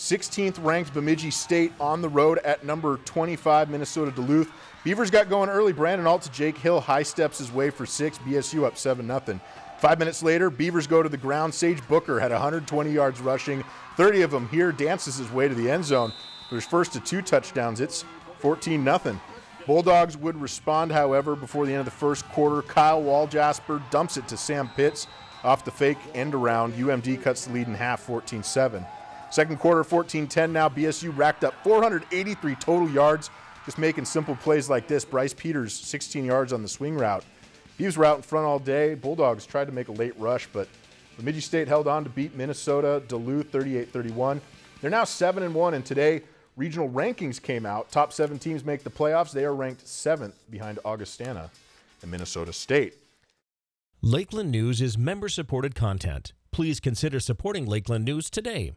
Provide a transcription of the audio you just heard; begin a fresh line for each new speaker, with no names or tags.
16th ranked Bemidji State on the road at number 25, Minnesota Duluth. Beavers got going early. Brandon Alt to Jake Hill high steps his way for six. BSU up 7 0. Five minutes later, Beavers go to the ground. Sage Booker had 120 yards rushing, 30 of them here, dances his way to the end zone his first to two touchdowns. It's 14 0. Bulldogs would respond, however, before the end of the first quarter. Kyle Waljasper dumps it to Sam Pitts off the fake end around. UMD cuts the lead in half, 14 7. Second quarter, 14 10 now. BSU racked up 483 total yards just making simple plays like this. Bryce Peters, 16 yards on the swing route. He were out in front all day. Bulldogs tried to make a late rush, but Bemidji State held on to beat Minnesota Duluth 38-31. They're now 7 and 1 and today regional rankings came out. Top 7 teams make the playoffs. They are ranked 7th behind Augustana and Minnesota State.
Lakeland News is member supported content. Please consider supporting Lakeland News today.